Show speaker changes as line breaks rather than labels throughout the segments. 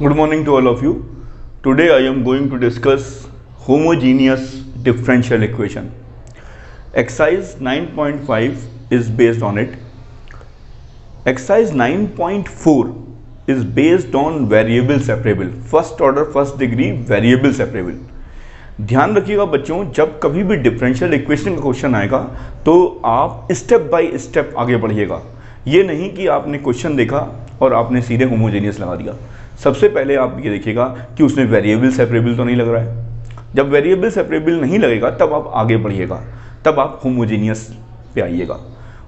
Good morning to all of you today I am going to discuss homogeneous differential equation exercise 9.5 is based on it exercise 9.4 is based on variable separable first order first degree variable separable ध्यान रखिएगा बच्चों, जब कभी भी differential equation का question आएगा तो आप स्टेप बाई स्टेप आगे बढ़िएगा। ये नहीं कि आपने क्वेश्चन देखा और आपने सीधे होमोजेनियस लगा दिया। सबसे पहले आप ये देखिएगा कि उसमें वेरिएबल सेपरेबल तो नहीं लग रहा है। जब वेरिएबल सेपरेबल नहीं लगेगा, तब आप आगे बढ़िएगा। तब आप होमोजेनियस पे आइएगा।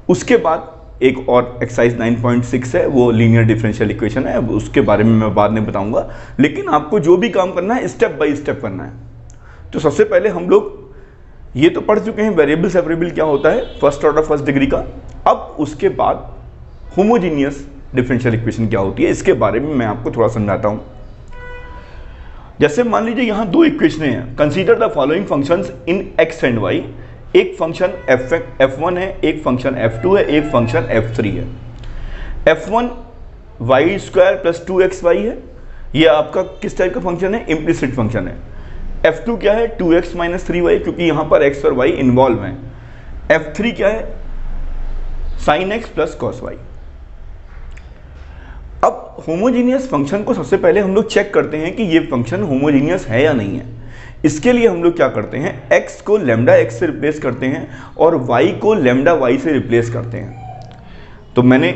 उसके बाद एक और एक्सरसाइज 9.6 है, वो लीनियर डिफरेंशियल इक्वेशन है। उसके बारे में मैं बाद में बताऊँगा। लेकिन आपको जो भी काम करना है स्टेप बाय स्टेप करना है। तो सबसे पहले हम लोग, ये तो पढ़ चुके हैं वेरिएबल सेपरेबल क्या होता है? फ़र्स्ट ऑर्डर फ़र्स्ट डिग्री का। अब उसके बाद होमोजीनियस डिफरेंशियल इक्वेशन क्या होती है, इसके बारे में मैं आपको थोड़ा समझाता हूँ। जैसे मान लीजिए यहाँ दो इक्वेशन हैं। Consider the following functions in X and Y एक फ़ंक्शन एफ़ एफ़ वन है, एक फ़ंक्शन एफ़ टू है, एक फ़ंक्शन एफ़ थ्री है। F one Y square plus two X Y है। ये आपका किस टाइप का फ़ंक्शन है? इम्प्लिसिट फ़ंक्शन है। एफ़ टू क्या है? Two X minus three Y क्योंकि यहाँ पर एक्स और वाई इन्वॉल्व हैं। एफ़ थ्री क्या है? Sine X plus cos Y homogeneous function को सबसे पहले हम लोग चेक करते हैं कि ये फ़ंक्शन होमोजीनियस है या नहीं है। इसके लिए हम लोग क्या करते हैं, x को लेमडा x से रिप्लेस करते हैं और y को लेमडा y से रिप्लेस करते हैं। तो मैंने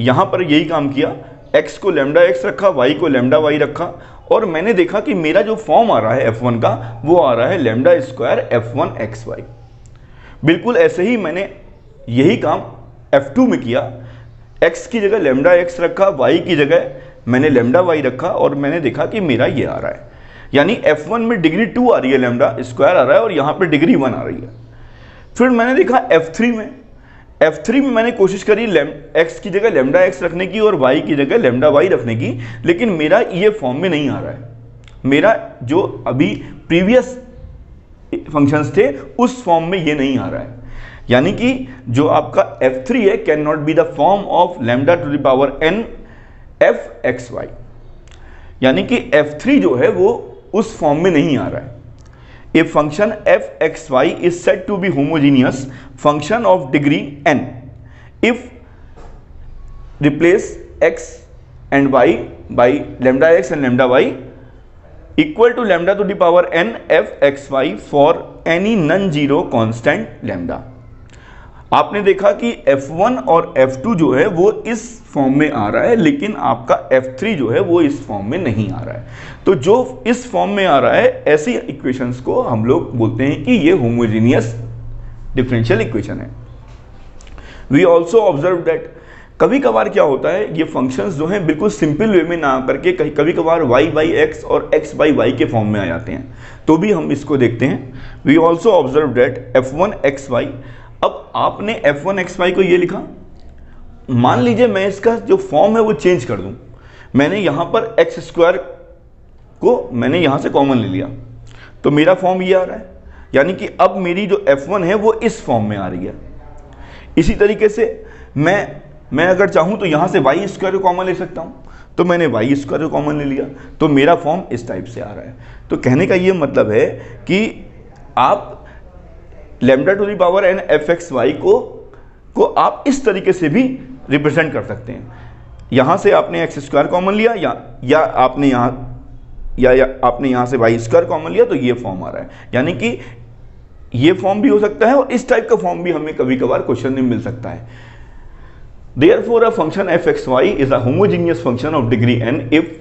यहाँ पर यही काम किया, x को लेमडा x रखा, y को लेमडा y रखा और मैंने देखा कि मेरा जो फॉर्म आ रहा है F1 का, वो आ रहा है lambda square F one X Y बिल्कुल ऐसे ही मैंने यही काम F2 में किया x की जगह लेमडा एक्स रखा वाई की जगह मैंने लेमडा वाई रखा और मैंने देखा कि मेरा ये आ रहा है। यानी F1 में डिग्री टू आ रही है लेमडा स्क्वायर आ रहा है और यहाँ पे डिग्री वन आ रही है। फिर मैंने देखा F3 में। F3 में मैंने कोशिश करी x की जगह लेमडा x रखने की और y की जगह लेमडा y रखने की, लेकिन मेरा ये फॉर्म में नहीं आ रहा है। मेरा जो अभी प्रीवियस फ़ंक्शंस थे, उस फॉर्म में ये नहीं आ रहा है। यानी कि जो आपका F3 है can not be the form of lambda to the power n F X Y यानी कि F3 जो है वो उस फॉर्म में नहीं आ रहा है। A function F X Y is set to be homogeneous function of degree n. If replace x and y by lambda X and lambda Y equal to lambda to the power n F X Y for any non zero constant lambda आपने देखा कि F1 और F2 जो है वो इस form में आ रहा है, लेकिन आपका F3 जो है वो इस फॉर्म में नहीं आ रहा है। तो जो इस फॉर्म में आ रहा है, ऐसी इक्वेशंस को हम लोग बोलते हैं कि ये होमोजीनियस डिफरेंशियल इक्वेशन है। वी ऑल्सो ऑब्ज़र्व दैट कभी कभार क्या होता है, ये फ़ंक्शंस जो हैं बिल्कुल सिंपल वे में ना करके कभी कभार y बाई एक्स और x बाई वाई के फॉर्म में आ जाते हैं। तो भी हम इसको देखते हैं। We also observe that F one X Y आपने एफ़ वन एक्स वाई को ये लिखा, मान लीजिए मैं इसका जो फॉर्म है वो चेंज कर दूँ। मैंने यहाँ पर एक्स स्क्वायर को मैंने यहाँ से कॉमन ले लिया। तो मेरा फॉर्म ये आ रहा है। यानी कि अब मेरी जो एफ़ वन है वो इस फॉर्म में आ रही है। इसी तरीके से मैं मैं अगर चाहूँ तो यहाँ से वाई स्क्वायर को कॉमन ले सकता हूँ। तो मैंने वाई स्क्वायर को कॉमन ले लिया। तो मेरा फॉर्म इस टाइप से आ रहा है। तो कहने का ये मतलब है कि आप lambda to the power N F X Y को को आप इस तरीके से भी रिप्रेजेंट कर सकते हैं। यहाँ से आपने एक्स स्क्वायर कॉमन लिया या या आपने यहाँ या, या आपने यहाँ से वाई स्क्वायर कॉमन लिया तो ये फॉर्म आ रहा है। यानी कि ये फॉर्म भी हो सकता है और इस टाइप का फॉर्म भी हमें कभी कभार क्वेश्चन में मिल सकता है। Therefore a function F X Y is a homogeneous function of degree N if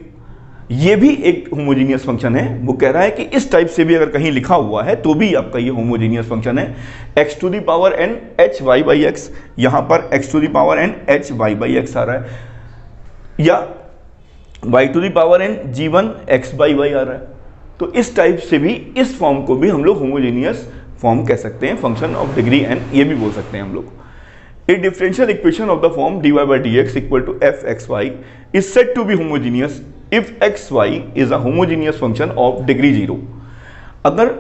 ये भी एक होमोजीनियस फ़ंक्शन है। वो कह रहा है कि इस टाइप से भी अगर कहीं लिखा हुआ है तो भी आपका ये होमोजीनियस फ़ंक्शन है। X to the power n H Y by X यहाँ पर x to the power n H Y by X आ रहा है। या y to the power n G one X by Y आ रहा है। तो इस टाइप से भी, इस फॉर्म को भी हम लोग होमोजीनियस फॉर्म कह सकते हैं। फ़ंक्शन ऑफ़ डिग्री एन ये भी बोल सकते हैं हम लोग। Equation of the form D Y by D X equal to F X Y is set to be homogeneous if X Y is a homogeneous function of degree zero अगर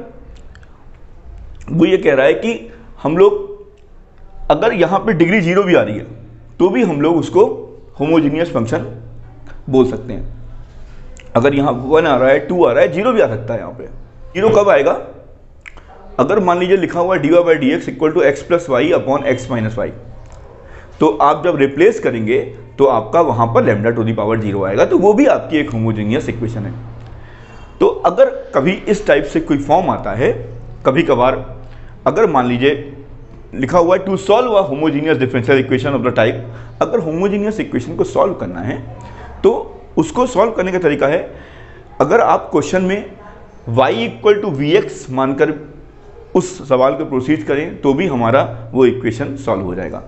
वो ये कह रहा है कि हम लोग अगर यहाँ पे डिग्री ज़ीरो भी आ रही है तो भी हम लोग उसको होमोजीनियस फ़ंक्शन बोल सकते हैं। अगर यहाँ वन आ रहा है टू आ रहा है ज़ीरो भी आ सकता है यहाँ पे। ज़ीरो कब आएगा? अगर मान लीजिए लिखा हुआ है D Y by D X equal to X plus Y upon X minus Y तो आप जब रिप्लेस करेंगे तो आपका वहाँ पर lambda to the power zero आएगा तो वो भी आपकी एक होमोजीनियस इक्वेशन है। तो अगर कभी इस टाइप से कोई फॉर्म आता है, कभी कभार, अगर मान लीजिए, लिखा हुआ है to solve a homogeneous differential equation of the type अगर होमोजीनियस इक्वेशन को सॉल्व करना है तो उसको सॉल्व करने का तरीका है, अगर आप क्वेश्चन में y इक्वल टू वी मानकर उस सवाल को प्रोसीड करें तो भी हमारा वो इक्वेशन सॉल्व हो जाएगा।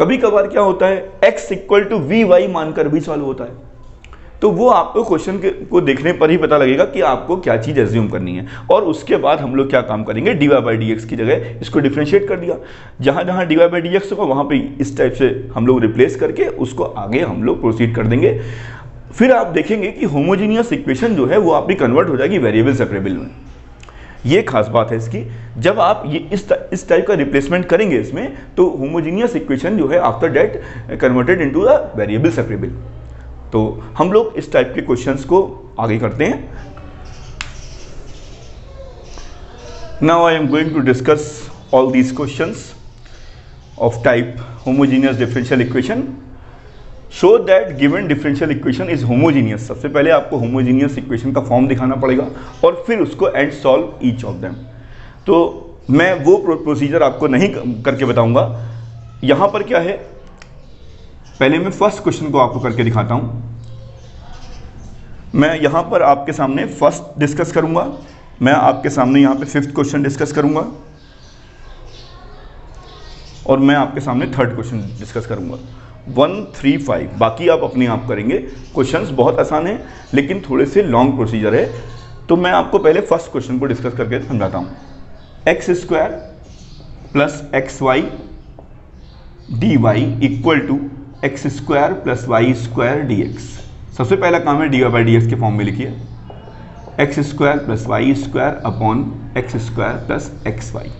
कभी कभार क्या होता है x equal to v y मानकर भी सॉल्व होता है। तो वो आपको क्वेश्चन को देखने पर ही पता लगेगा कि आपको क्या चीज़ एज्यूम करनी है। और उसके बाद हम लोग क्या काम करेंगे d y by d x की जगह इसको डिफ्रेंशिएट कर दिया। जहाँ जहाँ d y by d x होगा, वहाँ पे इस टाइप से हम लोग रिप्लेस करके उसको आगे हम लोग प्रोसीड कर देंगे। फिर आप देखेंगे कि होमोजीनियस इक्वेशन जो है, वो आपकी कन्वर्ट हो जाएगी वेरिएबल सेपरेबल में। ये खास बात है इसकी। जब आप ये इस इस टाइप का रिप्लेसमेंट करेंगे इसमें तो होमोजीनियस इक्वेशन जो है after that converted into the variable separable तो हम लोग इस टाइप के क्वेश्चंस को आगे करते हैं। Now I am going to discuss all these questions of type homogeneous differential equation show that given differential equation is homogeneous सबसे पहले आपको होमोजीनियस इक्वेशन का फॉर्म दिखाना पड़ेगा और फिर उसको and solve each of them तो मैं वो प्रोसीजर आपको नहीं करके बताऊँगा। यहाँ पर क्या है? पहले मैं फ़र्स्ट क्वेश्चन को आपको करके दिखाता हूँ। मैं यहाँ पर आपके सामने फ़र्स्ट डिस्कस करूँगा। मैं आपके सामने यहाँ पे फिफ्थ क्वेश्चन डिस्कस करूँगा। और मैं आपके सामने थर्ड क्वेश्चन डिस्कस करूँगा। वन थ्री फाइव बाकी आप अपने आप करेंगे। क्वेश्चंस बहुत आसान है, लेकिन थोड़े से लॉन्ग प्रोसीजर है। तो मैं आपको पहले फ़र्स्ट क्वेश्चन को डिस्कस करके समझाता हूँ। X square plus x y d y equal to x square plus y square d x सबसे पहला काम है d y by d x के फॉर्म में लिखिए। X square plus y square upon x square plus x y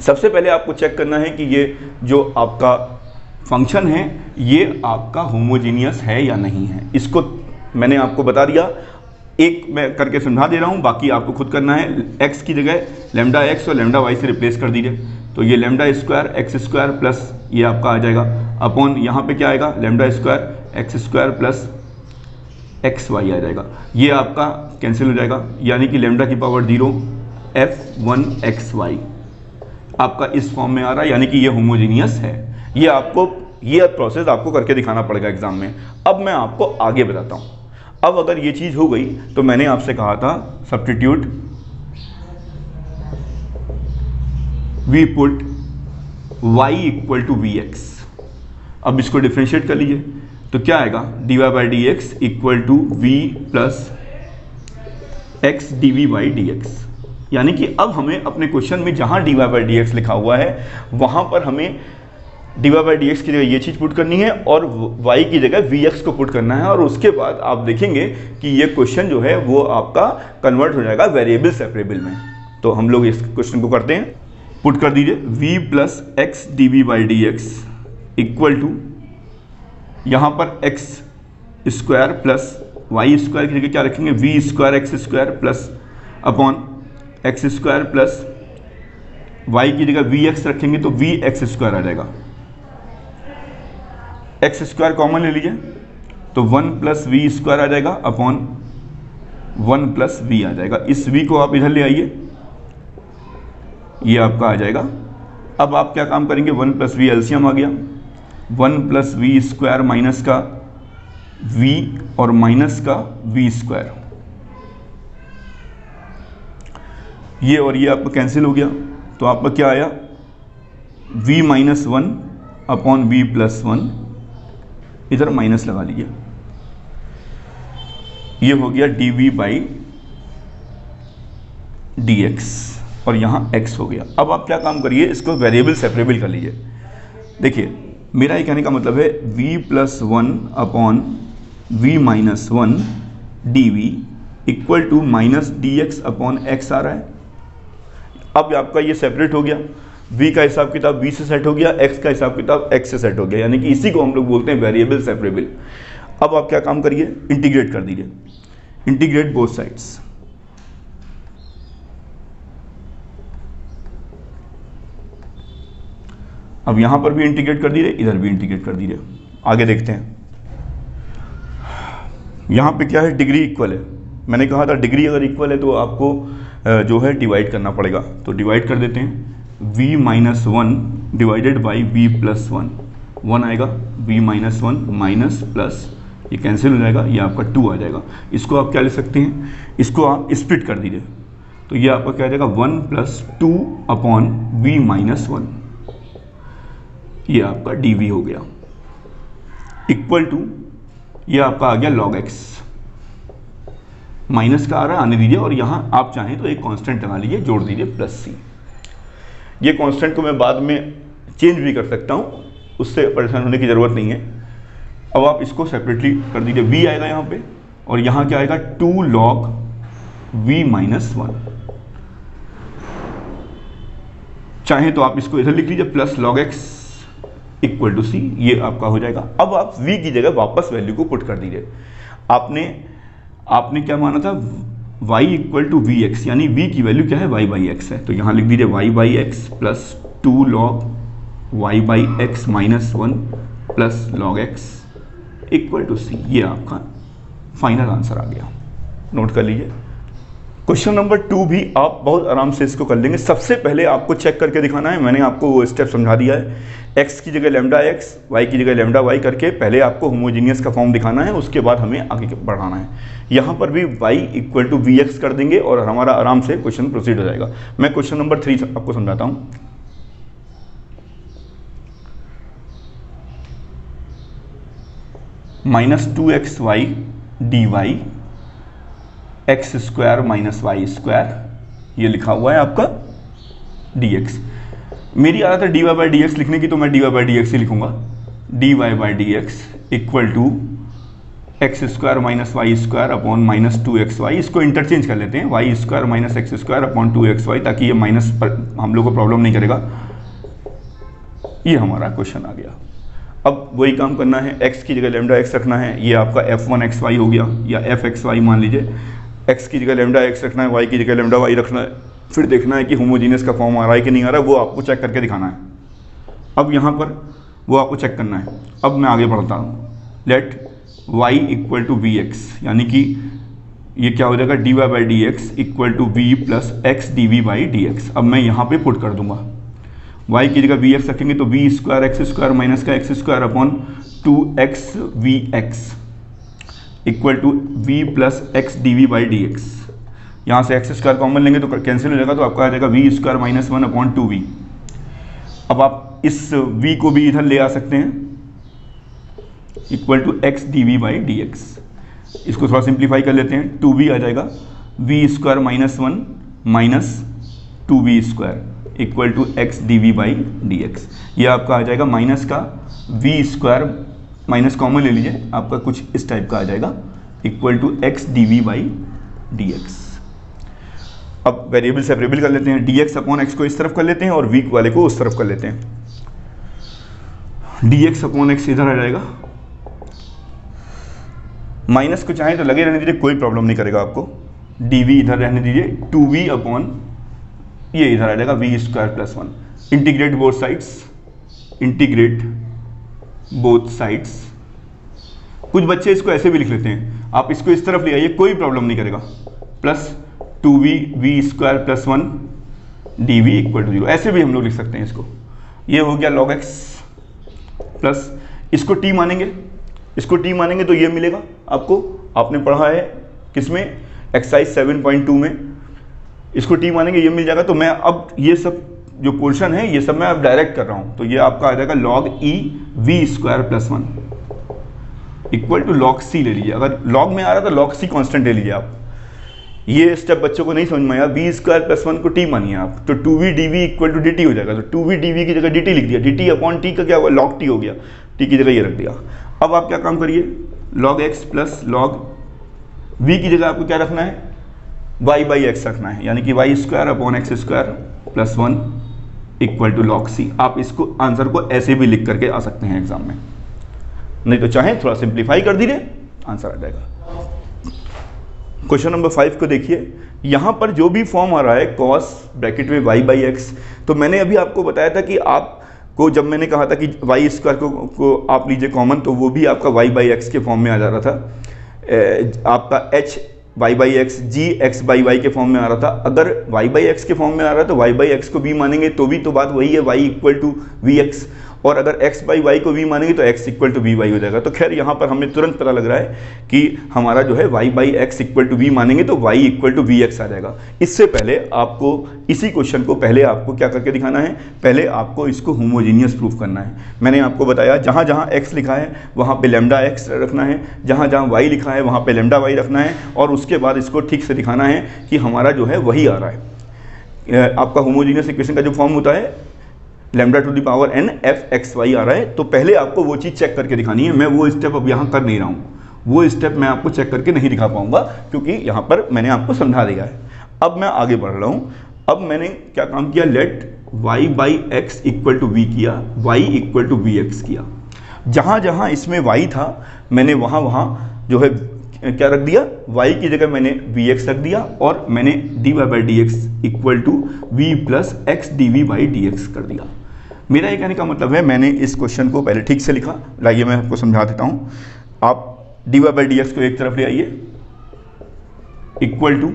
सबसे पहले आपको चेक करना है कि ये जो आपका फ़ंक्शन है, ये आपका होमोजीनियस है या नहीं है? इसको मैंने आपको बता दिया। एक मैं करके समझा दे रहा हूँ, बाकी आपको खुद करना है। X की जगह लेमडा x और लेमडा y से रिप्लेस कर दीजिए। तो ये lambda square x square plus ये आपका आ जाएगा। अपॉन यहाँ पे क्या आएगा? Lambda square x square plus x y आ जाएगा। ये आपका कैंसिल हो जाएगा। यानी कि लेमडा की power zero f one x y आपका इस फॉर्म में आ रहा है, यानी कि ये होमोजीनियस है। ये आपको, ये प्रोसेस आपको करके दिखाना पड़ेगा एग्ज़ाम में। अब मैं आपको आगे बताता हूँ। अब अगर ये चीज़ हो गई तो मैंने आपसे कहा था substitute v put y equal to v x अब इसको डिफ्रेंशिएट कर लीजिए। तो क्या आएगा? D y by d x equal to v plus x d v by d x यानी कि अब हमें अपने क्वेश्चन में जहाँ d y by d x लिखा हुआ है, वहाँ पर हमें d y by d x की जगह ये चीज़ पुट करनी है और वाई की जगह वी एक्स को पुट करना है और उसके बाद आप देखेंगे कि ये क्वेश्चन जो है वो आपका कन्वर्ट हो जाएगा वेरिएबल सेपरेबल में। तो हम लोग इस क्वेश्चन को करते हैं। पुट कर दीजिए। v plus x d v by d x equal to यहाँ पर x square plus y square की जगह क्या रखेंगे? V square x square plus upon x square plus y की जगह वी एक्स रखेंगे तो वी एक्स स्क्वायर आ जाएगा। एक्स स्क्वायर कॉमन ले लीजिए तो वन प्लस वी स्क्वायर आ जाएगा अपॉन वन प्लस वी आ जाएगा। इस वी को आप इधर ले आइए, ये आपका आ जाएगा। अब आप क्या काम करेंगे? वन प्लस वी एल्सियम आ गया। One plus v square minus का वी और माइनस का वी स्क्वायर ये और ये आपका कैंसिल हो गया। तो आपका क्या आया? V minus one upon v plus one. इधर माइनस लगा लीजिए ये हो गया d v by d x और यहाँ एक्स हो गया। अब आप क्या काम करिए, इसको वेरिएबल सेपरेबल कर लीजिए। देखिए, मेरा ये कहने का मतलब है v plus one upon v minus one d v equal to minus d x upon x आ रहा है। अब आपका ये सेपरेट हो गया। V का हिसाब किताब v से सेट हो गया, x का हिसाब किताब x से सेट हो गया। यानी कि इसी को हम लोग बोलते हैं वेरिएबल सेपरेबल अब आप क्या काम करिए? इंटीग्रेट कर दीजिए। इंटीग्रेट बोथ साइड्स अब यहाँ पर भी इंटीग्रेट कर दीजिए, इधर भी इंटीग्रेट कर दीजिए। आगे देखते हैं। यहाँ पे क्या है? डिग्री इक्वल है। मैंने कहा था डिग्री अगर इक्वल है तो आपको जो है डिवाइड करना पड़ेगा। तो डिवाइड कर देते हैं। V minus one divided by v plus one one आएगा, v minus one minus plus ये कैंसिल हो जाएगा, ये आपका टू आ जाएगा. इसको आप क्या ले सकते हैं? इसको आप स्प्लिट कर दीजिए. तो ये आपका क्या आ जाएगा? One plus two upon v minus one ये आपका डी वी हो गया. इक्वल टू ये आपका आ गया लॉग एक्स माइनस का आ रहा है, आने दीजिए और यहाँ आप चाहें तो एक कांस्टेंट लगा लीजिए, जोड़ दीजिए प्लस सी ये कांस्टेंट को मैं बाद में चेंज भी कर सकता हूँ, उससे परेशान होने की ज़रूरत नहीं है। अब आप इसको सेपरेटली कर दीजिए। वी आएगा यहाँ पे और यहाँ क्या आएगा? Two log v minus one चाहे तो आप इसको इधर लिख लीजिए plus log x equal to c ये आपका हो जाएगा। अब आप v की जगह वापस वैल्यू को पुट कर दीजिए। आपने आपने क्या माना था? Y equal to v x यानी v की वैल्यू क्या है? y बाई एक्स है। तो यहाँ लिख दीजिए y by x plus two log y by x minus one plus log x equal to c ये आपका फाइनल आंसर आ गया। नोट कर लीजिए। क्वेश्चन नंबर टू भी आप बहुत आराम से इसको कर लेंगे। सबसे पहले आपको चेक करके दिखाना है। मैंने आपको वो स्टेप समझा दिया है। एक्स की जगह लेमडा एक्स वाई की जगह लेमडा वाई करके पहले आपको होमोजीनियस का फॉर्म दिखाना है, उसके बाद हमें आगे बढ़ाना है। यहाँ पर भी y equal to v x कर देंगे और हमारा आराम से क्वेश्चन प्रोसीड हो जाएगा। मैं क्वेश्चन नंबर थ्री आपको समझाता हूँ। Minus two x y d y x square minus y square ये लिखा हुआ है आपका डी एक्स मेरी आदत है d y by d x लिखने की तो मैं d y by d x ही लिखूँगा। D y by d x equal to x square minus y square upon minus two x y इसको इंटरचेंज कर लेते हैं। Y square minus x square upon two x y ताकि ये minus हम लोग को प्रॉब्लम नहीं करेगा। ये हमारा क्वेश्चन आ गया। अब वही काम करना है। एक्स की जगह लेमडा एक्स रखना है। ये आपका एफ़ वन एक्स वाई हो गया। या एफ़ एक्स वाई मान लीजिए। एक्स की जगह लेमडा एक्स रखना है वाई की जगह लेमडा वाई रखना है। फिर देखना है कि होमोजीनियस का फॉर्म आ रहा है कि नहीं आ रहा, वो आपको चेक करके दिखाना है। अब यहाँ पर वो आपको चेक करना है। अब मैं आगे बढ़ता हूँ। Let y equal to v x यानी कि ये क्या हो जाएगा? D y by d x equal to v plus x d v by d x अब मैं यहाँ पे पुट कर दूँगा। y की जगह वी एक्स रखेंगे तो v square x square minus का x square upon two x v x equal to v plus x d v by d x यहाँ से एक्स स्क्वायर कॉमन लेंगे तो कैंसिल हो जाएगा तो आपका आ जाएगा v square minus one upon two v अब आप इस v को भी इधर ले आ सकते हैं. Equal to x d v by d x इसको थोड़ा सिंप्लीफाई कर लेते हैं. टू वी आ जाएगा. V square minus one minus two v square equal to x d v by d x ये आपका आ जाएगा माइनस का. वी स्क्वायर माइनस कॉमन ले लीजिए. आपका कुछ इस टाइप का आ जाएगा. Equal to x d v by d x अब वेरिएबल सेपरेबल कर लेते हैं डी एक्स अपॉन एक्स को इस तरफ़ कर लेते हैं और वीक वाले को उस तरफ़ कर लेते हैं। डी एक्स अपॉन एक्स इधर आ जाएगा। माइनस को चाहे तो लगे रहने दीजिए, कोई प्रॉब्लम नहीं करेगा आपको। डी वी इधर रहने दीजिए टू वी अपॉन ये इधर आ जाएगा v square plus one integrate both sides integrate both sides कुछ बच्चे इसको ऐसे भी लिख लेते हैं। आप इसको इस तरफ़ ले आइए, कोई प्रॉब्लम नहीं करेगा। Plus two v v square plus one d v equal to zero. ऐसे भी हम लोग लिख सकते हैं इसको। ये हो गया लॉग एक्स प्लस, इसको टी मानेंगे। इसको टी मानेंगे तो ये मिलेगा आपको। आपने पढ़ा है किसमें? एक्सरसाइज सेवन पॉइंट टू में। इसको टी मानेंगे, ये मिल जाएगा। तो मैं अब ये सब जो पोर्शन है, ये सब मैं अब डायरेक्ट कर रहा हूँ। तो ये आपका आ जाएगा log e v square plus one equal to log c ले लीजिए। अगर लॉग में आ रहा था लॉग सी कॉन्स्टेंट ले लीजिए आप। ये स्टेप बच्चों को नहीं समझ में आया। बी स्क्वायर प्लस वन को टी मानिए आप। तो two v d v equal to d t हो जाएगा। तो टू वी डी वी की जगह डी टी लिख दिया। डी टी अपॉन टी का क्या हुआ? लॉग टी हो गया। टी की जगह ये रख दिया। अब आप क्या काम करिए? Log x plus log v की जगह आपको क्या रखना है? वाई बाई एक्स रखना है। यानी कि y square upon x square plus one equal to log c आप इसको आंसर को ऐसे भी लिख करके आ सकते हैं एग्ज़ाम में। नहीं तो चाहें थोड़ा सिंप्लीफाई कर दीजिए आंसर आ जाएगा। क्वेश्चन नंबर फाइव को देखिए। यहाँ पर जो भी फॉर्म आ रहा है कॉस ब्रैकेट में वाई बाई एक्स तो मैंने अभी आपको बताया था कि आप को जब मैंने कहा था कि वाई स्क्वायर को, को आप लीजिए कॉमन तो वो भी आपका वाई बाई एक्स के फॉर्म में आ जा रहा था। ए, आपका h y by x g x by y के फॉर्म में आ रहा था। अगर वाई बाई एक्स के फॉर्म में आ रहा है तो वाई बाई एक्स को भी मानेंगे तो भी तो बात वही है y equal to v x और अगर x बाई वाई को v मानेंगे तो x equal to v y हो जाएगा। तो खैर, यहाँ पर हमें तुरंत पता लग रहा है कि हमारा जो है y by x equal to v मानेंगे तो y equal to v x आ जाएगा। इससे पहले आपको, इसी क्वेश्चन को पहले आपको क्या करके दिखाना है? पहले आपको इसको होमोजीनियस प्रूफ करना है। मैंने आपको बताया, जहाँ जहाँ x लिखा है, वहाँ पे लेमडा x रखना है। जहाँ जहाँ y लिखा है, वहाँ पे लेमडा y रखना है। और उसके बाद इसको ठीक से दिखाना है कि हमारा जो है वही आ रहा है। आपका होमोजीनियस इक्वेशन का जो फॉर्म होता है lambda to the power n f x y आ रहा है तो पहले आपको वो चीज़ चेक करके दिखानी है। मैं वो स्टेप अब यहाँ कर नहीं रहा हूँ। वो स्टेप मैं आपको चेक करके नहीं दिखा पाऊँगा, क्योंकि यहाँ पर मैंने आपको समझा दिया है। अब मैं आगे बढ़ रहा हूँ। अब मैंने क्या काम किया? Let y by x equal to v किया, y equal to v x किया। जहाँ जहाँ इसमें y था, मैंने वहाँ वहाँ जो है क्या रख दिया? y की जगह मैंने वी एक्स रख दिया और मैंने d y by d x equal to v plus x d v by d x कर दिया। मेरा ये कहने का मतलब है, मैंने इस क्वेश्चन को पहले ठीक से लिखा। लाइए मैं आपको समझा देता हूँ। आप d y by d x को एक तरफ़ ले आइए। इक्वल टू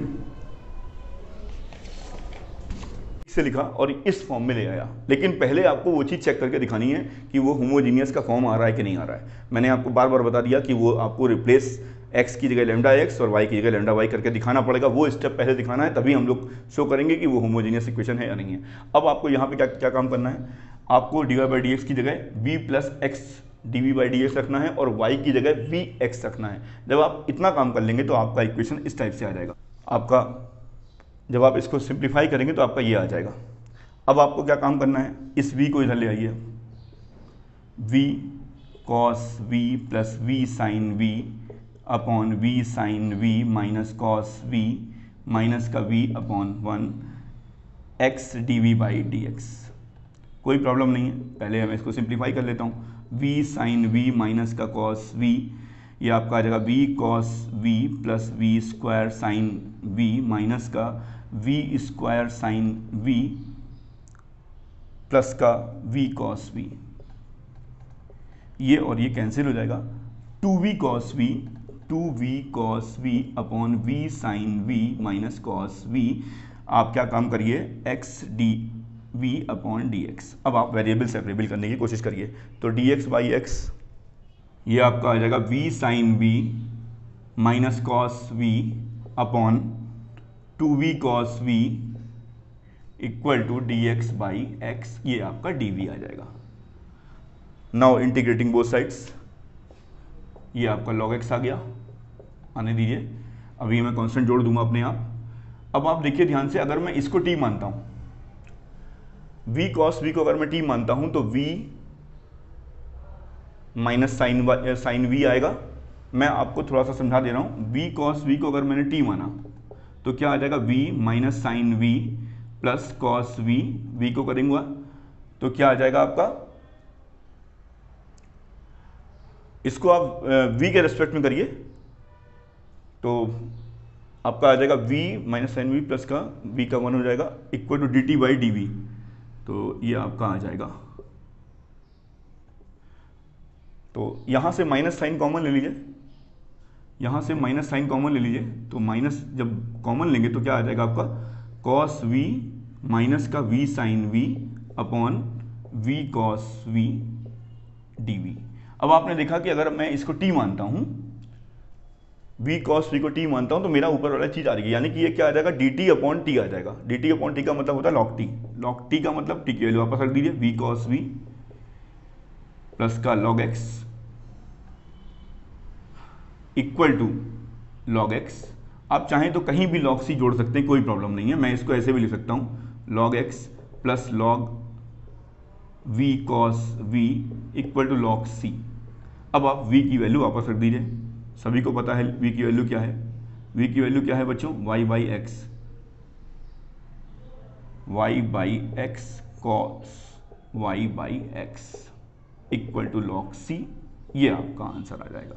से लिखा और इस फॉर्म में ले आया। लेकिन पहले आपको वो चीज़ चेक करके दिखानी है कि वो होमोजीनियस का फॉर्म आ रहा है कि नहीं आ रहा है। मैंने आपको बार बार बता दिया कि वो आपको रिप्लेस एक्स की जगह लेमडा एक्स और वाई की जगह लेमडा वाई करके दिखाना पड़ेगा। वो स्टेप पहले दिखाना है, तभी हम लोग शो करेंगे कि वो होमोजीनियस इक्वेशन है या नहीं है। अब आपको यहाँ पे क्या क्या काम करना है? आपको d y by d x की जगह v plus x d v by d x रखना है और वाई की जगह वी एक्स रखना है। जब आप इतना काम कर लेंगे तो आपका इक्वेशन इस टाइप से आ जाएगा। आपका, जब आप इसको सिंप्लीफाई करेंगे तो आपका ये आ जाएगा। अब आपको क्या काम करना है? इस v को इधर ले आइए। v cos v plus v sine v upon v sine v minus cos v minus का v upon one x d v by d x कोई प्रॉब्लम नहीं है। पहले मैं इसको सिंप्लीफाई कर लेता हूँ। वी साइन वी माइनस का कॉस वी ये आपका आ जाएगा v cos v plus v square sine v minus का v square sine v plus का वी कॉस वी ये और ये कैंसिल हो जाएगा। Two v cos v two v cos v upon v sine v minus cos v, आप क्या काम करिए? X d v upon d x अब आप वेरिएबल सेपरेबल करने की कोशिश करिए। तो डी एक्स बाई एक्स ये आपका आ जाएगा v sine v minus cos v upon two v cos v equal to d x by x ये आपका डी वी आ जाएगा। नाउ इंटीग्रेटिंग बोथ साइड्स ये आपका लॉग एक्स आ गया। आने दीजिए। अभी मैं कांस्टेंट जोड़ दूँगा अपने आप। अब आप देखिए ध्यान से, अगर मैं इसको टी मानता हूँ, v कॉस v को अगर मैं टी मानता हूँ तो v minus sine sine v आएगा। मैं आपको थोड़ा सा समझा दे रहा हूँ। V कॉस v को अगर मैंने t माना तो क्या आ जाएगा? V minus sine v plus cos v v को करेंगे। तो क्या आ जाएगा आपका? इसको आप v के रेस्पेक्ट में करिए। तो आपका आ जाएगा v minus sine v plus का v का वन हो जाएगा equal to d t by d v तो ये आपका आ जाएगा। तो यहाँ से माइनस साइन कॉमन ले लीजिए। यहाँ से माइनस साइन कॉमन ले लीजिए। तो माइनस जब कॉमन लेंगे तो क्या आ जाएगा आपका? कॉस वी माइनस का v sine v upon v cos v d अब आपने देखा कि अगर मैं इसको t मानता हूँ v कॉस वी को t मानता हूँ तो मेरा ऊपर वाला चीज़ आ है यानी कि ये क्या आ जाएगा? डी टी अपॉन टी आ जाएगा। डी टी अपॉन टी का मतलब होता है लॉक टी लॉक टी का मतलब टी की वैल्यू वापस रख दीजिए। V कॉस वी प्लस का log x equal to log x आप चाहें तो कहीं भी लॉग सी जोड़ सकते हैं, कोई प्रॉब्लम नहीं है। मैं इसको ऐसे भी लिख सकता हूँ। Log x plus log v cos v equal to log c अब आप v की वैल्यू वापस रख दीजिए। सभी को पता है वी की वैल्यू क्या है? वी की वैल्यू क्या है बच्चों? Y by x y by x cos y by x equal to log c ये आपका आंसर आ जाएगा।